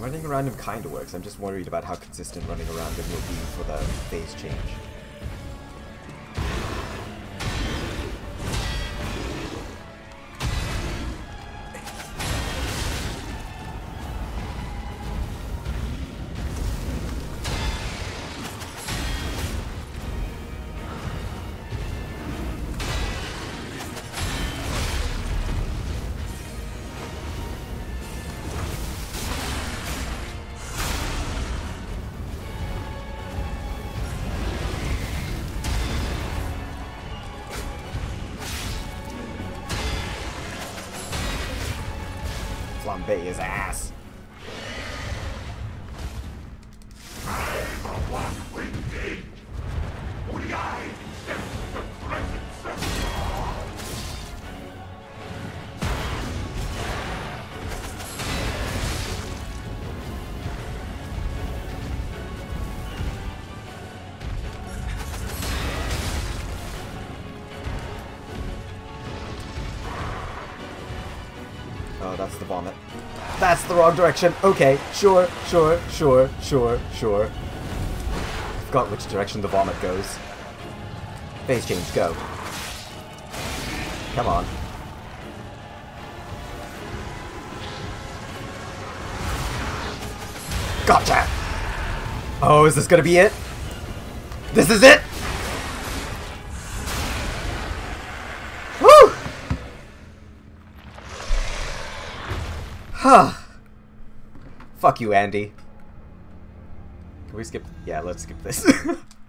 Running around him kinda works, I'm just worried about how consistent running around him will be for the phase change. Flambe his ass. Oh, that's the vomit. That's the wrong direction. Okay, sure, sure, sure, sure, sure. I Forgot which direction the vomit goes. Phase change, go. Come on. Gotcha! Oh, is this gonna be it? This is it? Huh. Fuck you, Andy. Can we skip? Yeah, let's skip this.